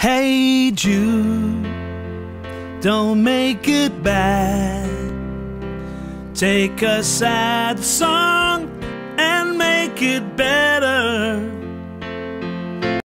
Hey Jude, don't make it bad. Take a sad song and make it better.